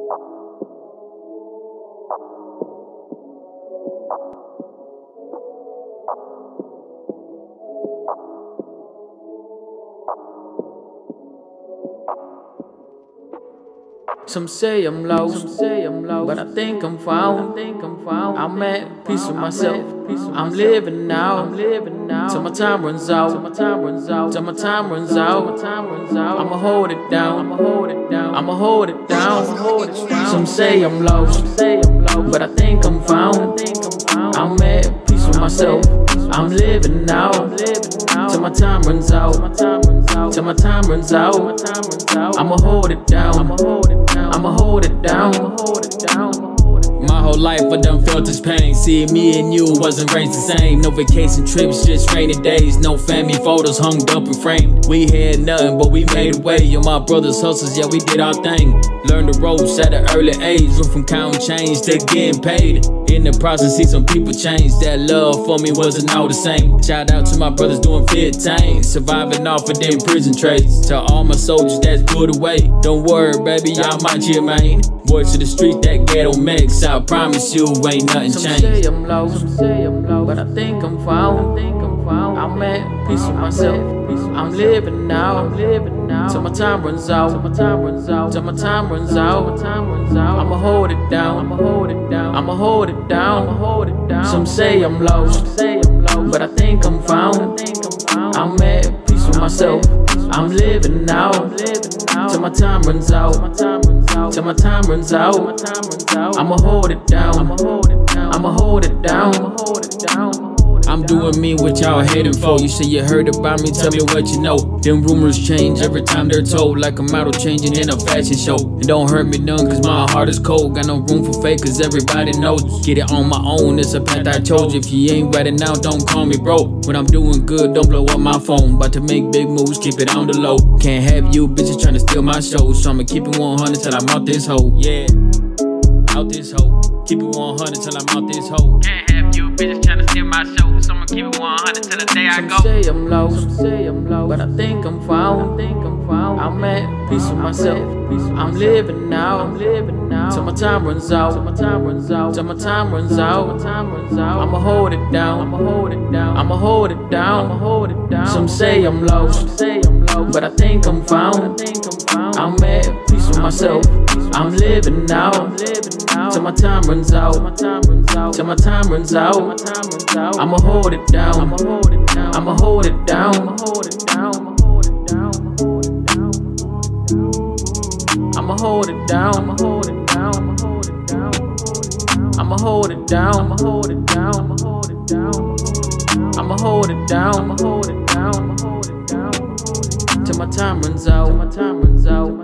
Thank you Some say I'm lost, some say I'm lost, but I think I'm found. I think I'm found. I'm at peace with myself. I'm living now. I'm living now. Till my time runs out. Till my time runs out. Till my time runs out. My time runs out. I'ma hold it down. I'ma hold it down. I'ma hold it down. Hold it down. Some say I'm lost, some say I'm lost, but I think I'm found. I think I'm found. I'm at peace with myself. I'm living now. I'm living now. Till my time runs out. My time runs out. Till my time runs out. My time runs out. I'ma hold it down. I'ma hold it down. I'ma hold it down. Whole life I done felt this pain. See, me and you wasn't raised the same. No vacation trips, just rainy days. No family photos hung up and framed. We had nothing, but we made a way. Yo, my brothers hustles, yeah, we did our thing. Learned the ropes at an early age. Went from counting change to getting paid. In the process, see some people change. That love for me wasn't all the same. Shout out to my brothers doing 15. Surviving off of them prison trades. To all my soldiers that's put away. Don't worry, baby, y'all my man. Boy to the street, that Ghettomex. I promise you, ain't nothing Some changed. say I'm lost, some say I'm lost, but I think I'm found. I think I'm found. I'm at peace with myself. I'm living now. I'm living now. Till my time runs out. Till my time runs out. Till my time runs out. My time runs out. I'ma hold it down. I'ma hold it down. I'ma hold it down. I'ma hold it down. Some say I'm lost, say I'm lost, but I think I'm found. I think I'm found. I'm at peace with myself. I'm living now. I'm living now. Till my time runs out. Till my time runs out. My time runs out. I'ma hold it down. I'ma hold it down. I'm doing me what y'all hating for. You say you heard about me, tell me what you know. Them rumors change every time they're told, like a model changing in a fashion show. It don't hurt me none, cause my heart is cold. Got no room for fake, cause everybody knows. Get it on my own, it's a path I chose. If you ain't ready now, don't call me bro. When I'm doing good, don't blow up my phone. About to make big moves, keep it on the low. Can't have you bitches trying to steal my show, so I'ma keep it 100 till I'm out this hole. Yeah, out this hole. Keep it 100 till I'm out this hole. Can't have you bitches trying to steal my show, so I'ma keep it 100 till the day I Some go. say I'm lost, some say I'm lost, but I think I'm found. I think I'm found. I'm at peace with myself. I'm living now. I'm living now. Till my time runs out. Till my time runs out. Till my time runs out. My time runs out. I'ma hold it down. I'ma hold it down. I'ma hold it down. I'ma hold it down. Some say I'm lost, some say I'm lost, but I think I'm found. I think I'm found. I'm at peace with myself. I'm living now. Till my time runs out. Till my time runs out. I'ma hold it down. I'ma hold it down. I'ma hold it down. I'ma hold it down. I'ma hold it down. I'ma hold it down. I'ma hold it down. I'ma hold it down. I'ma hold it down. Till my time runs out. Till my time runs out.